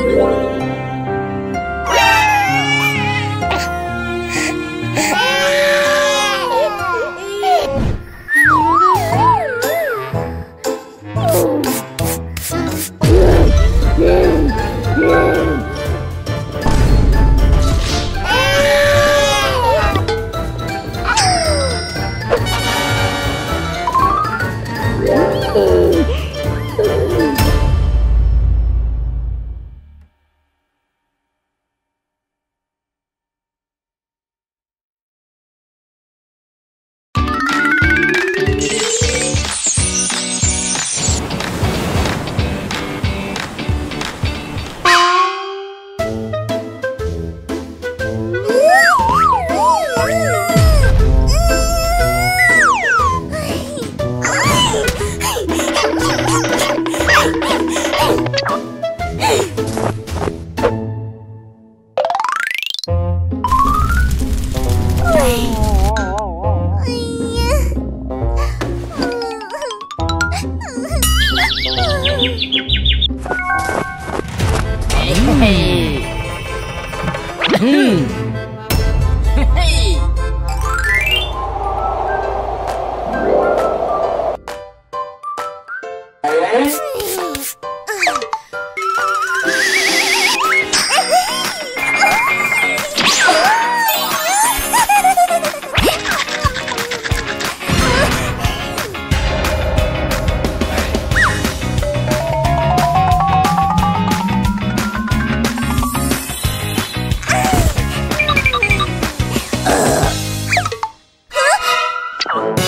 Thank. Hey!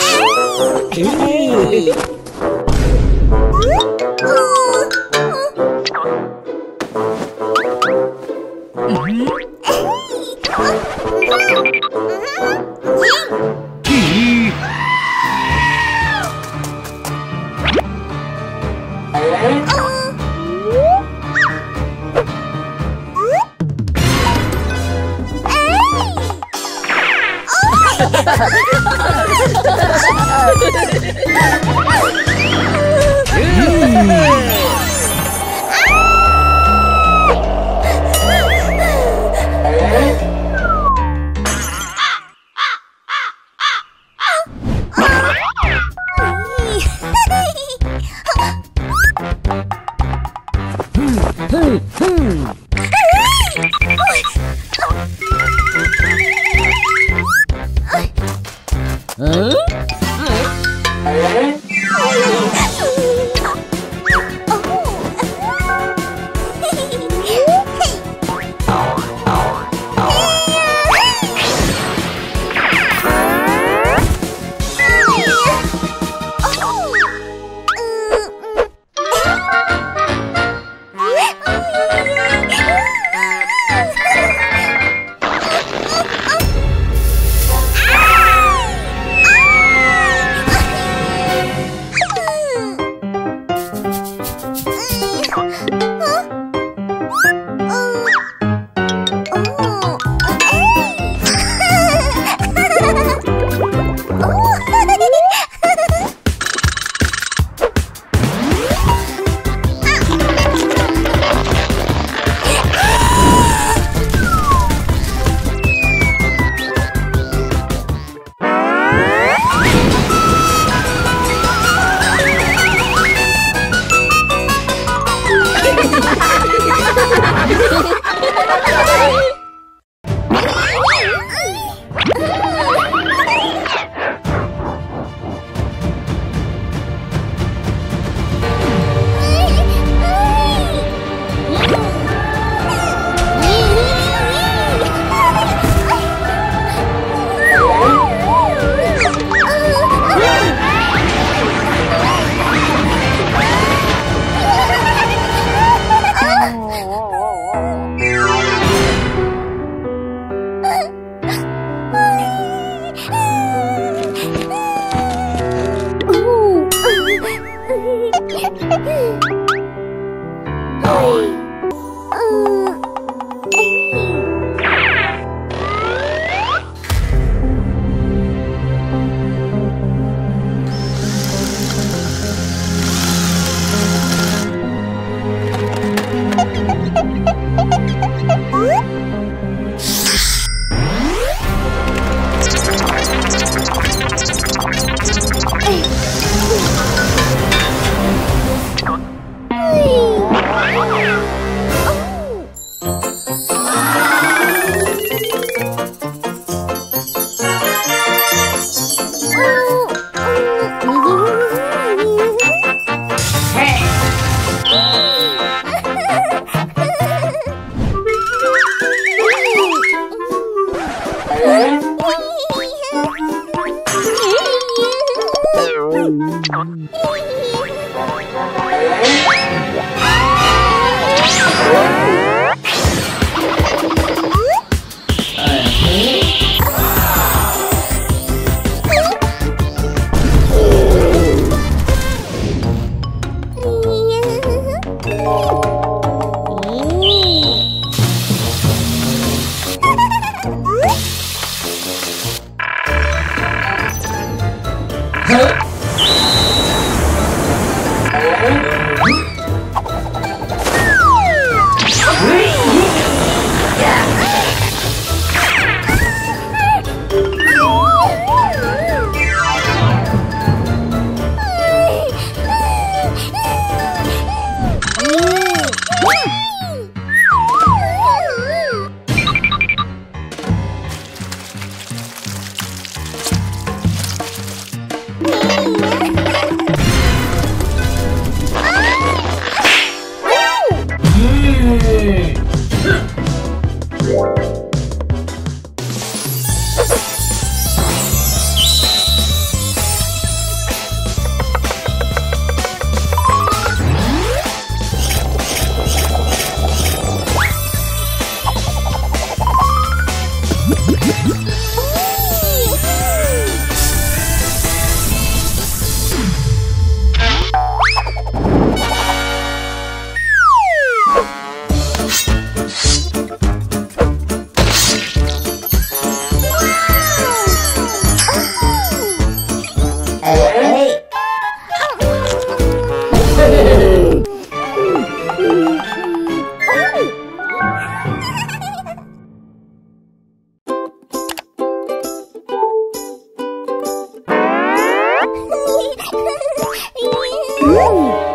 Hey.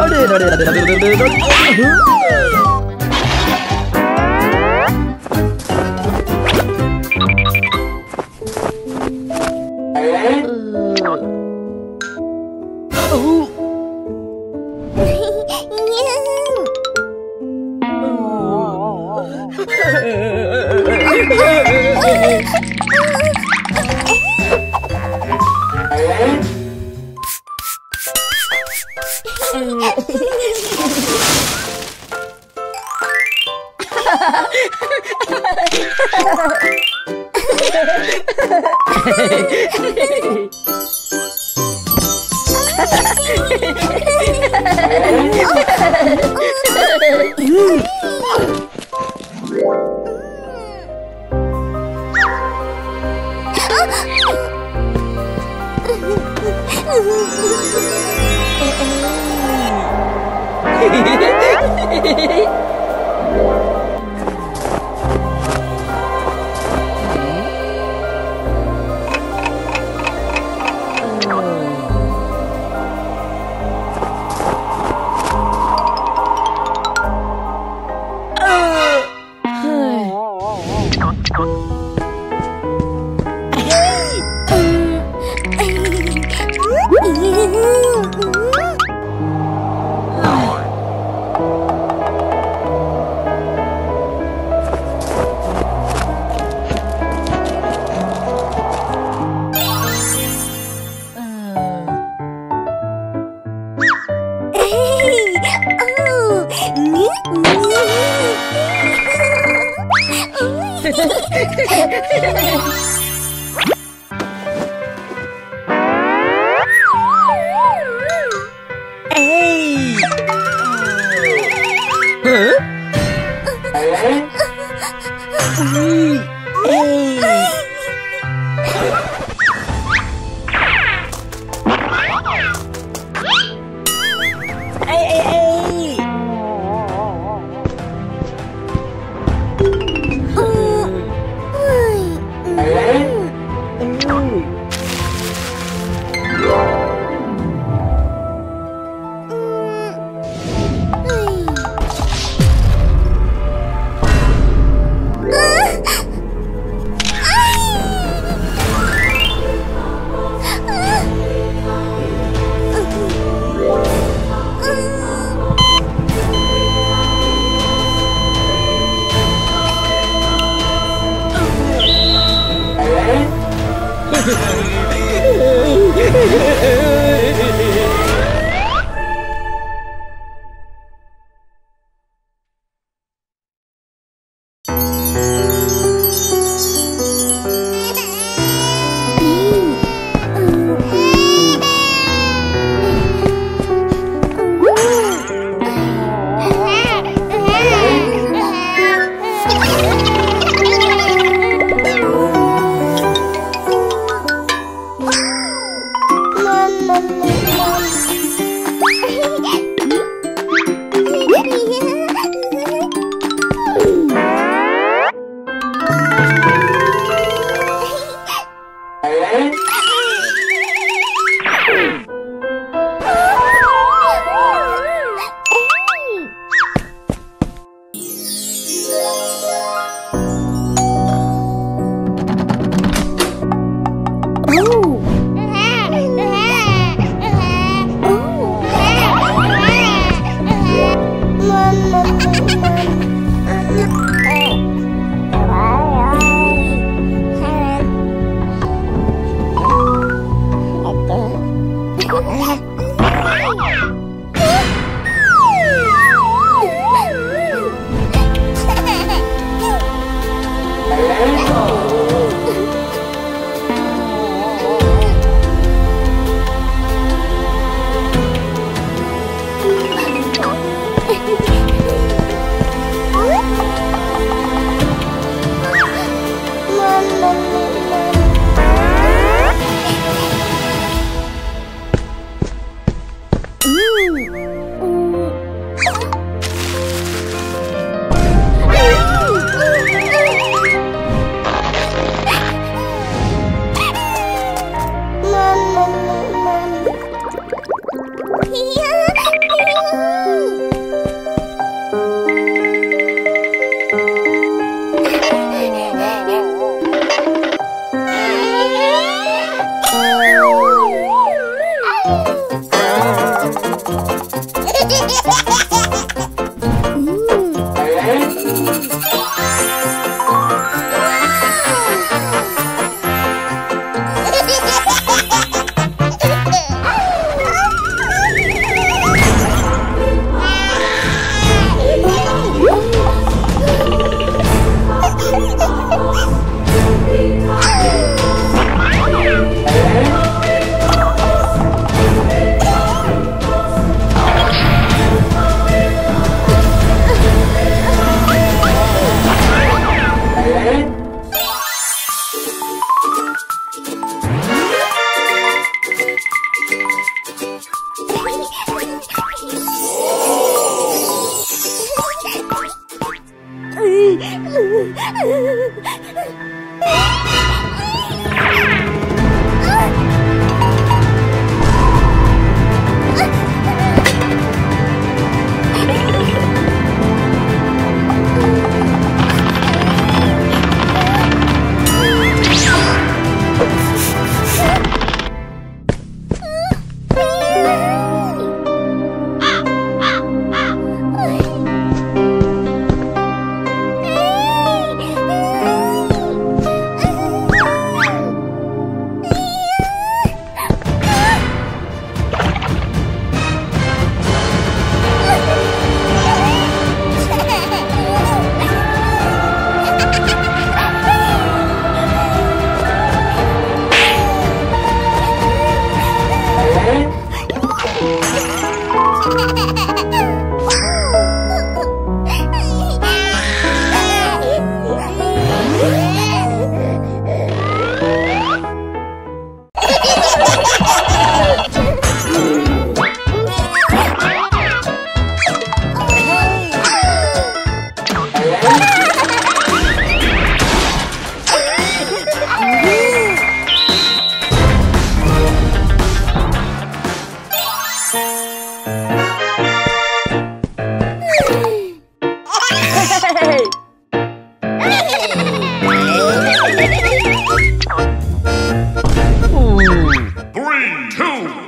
আরে আরে আরে আরে আরে আরে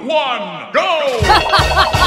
one, go!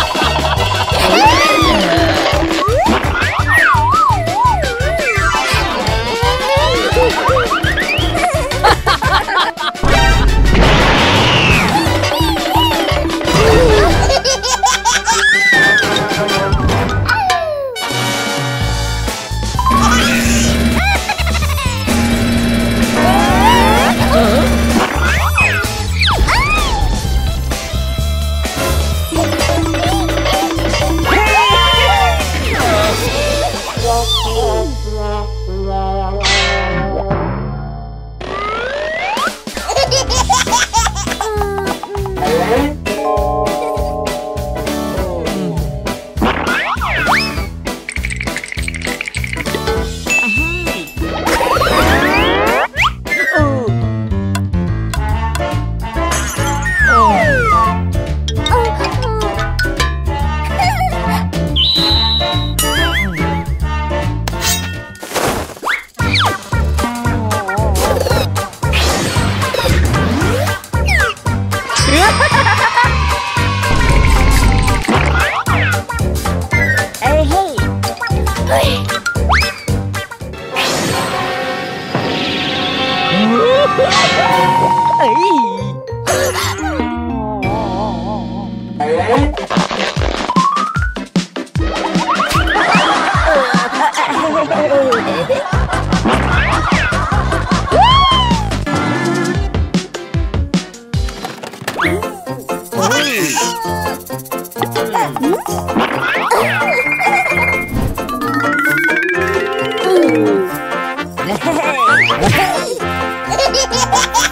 Fight! Fight! Fight!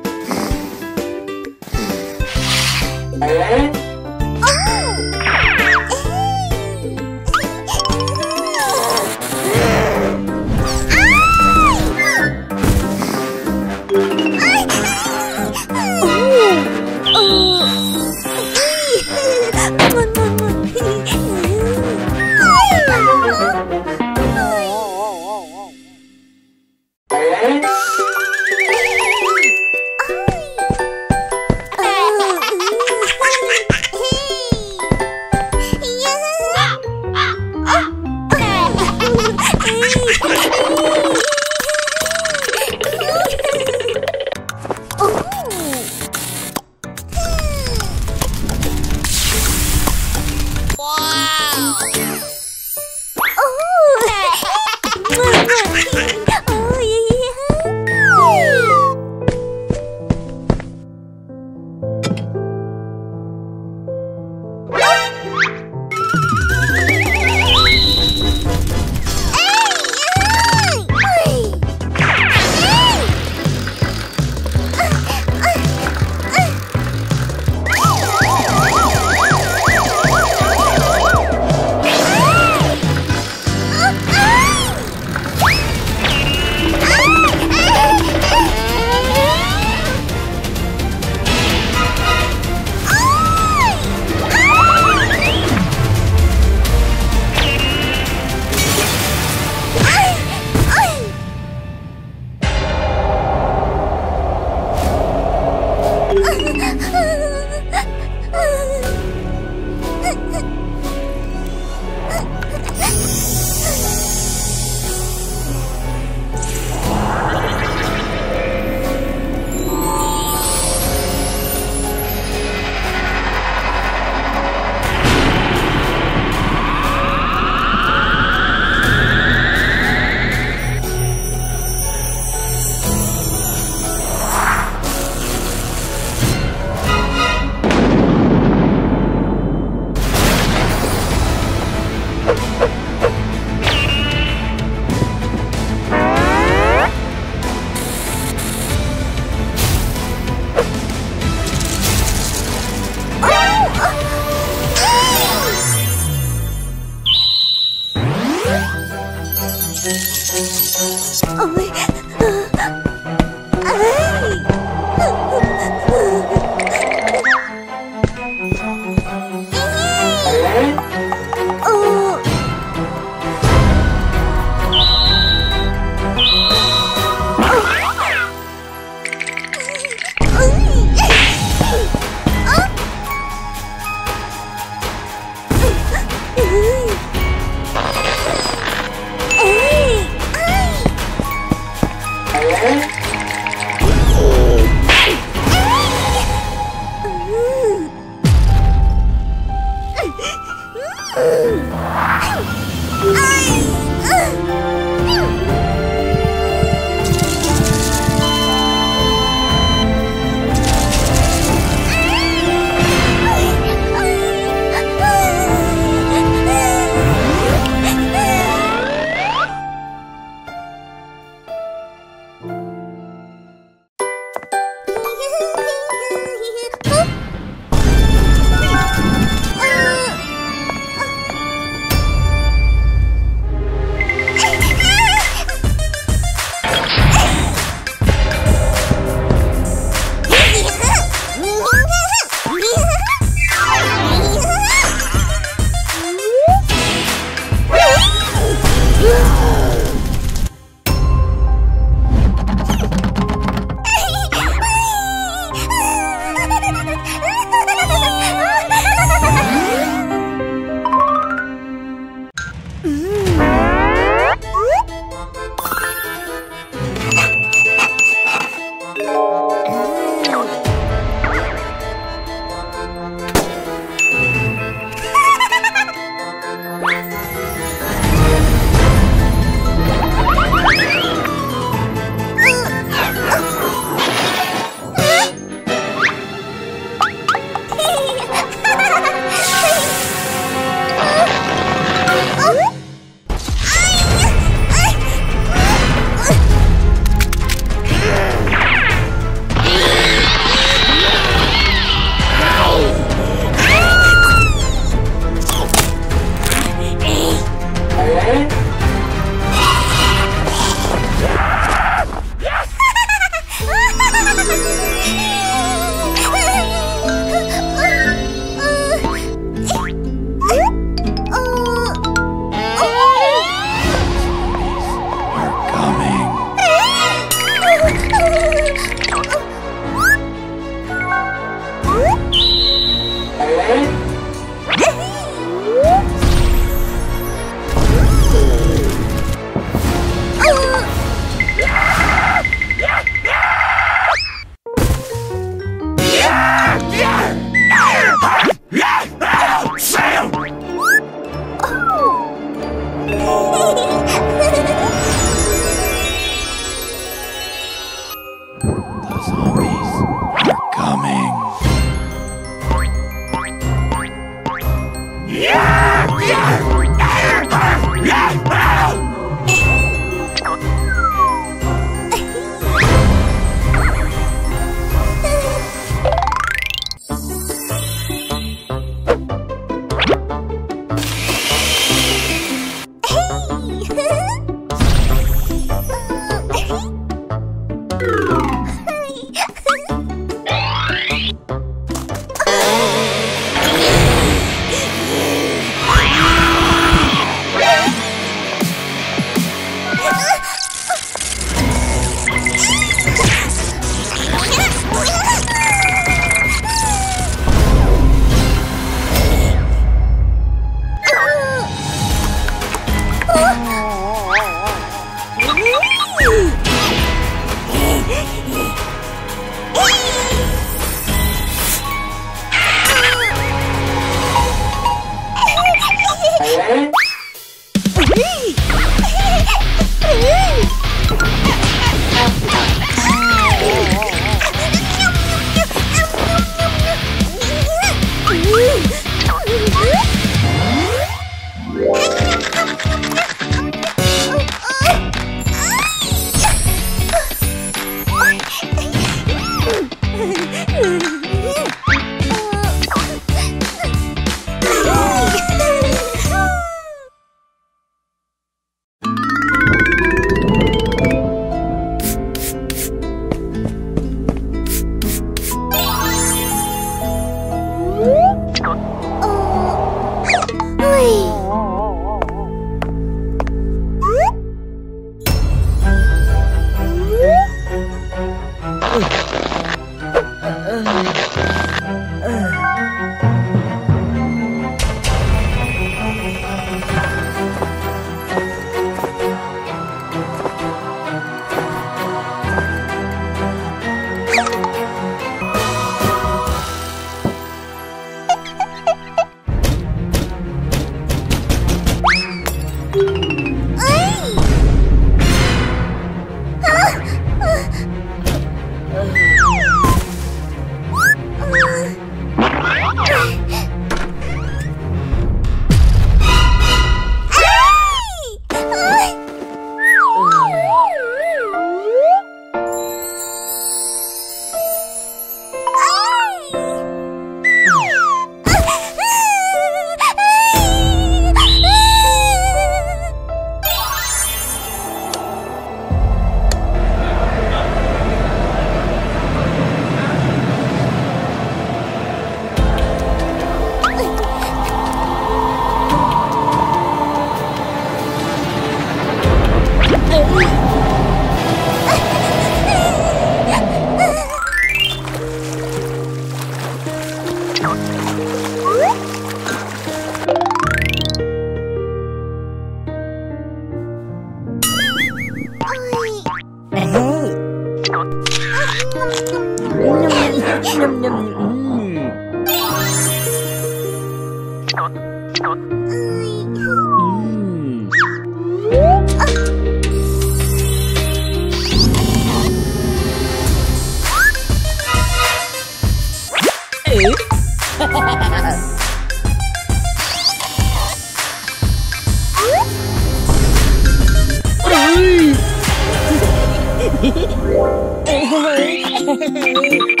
Yay!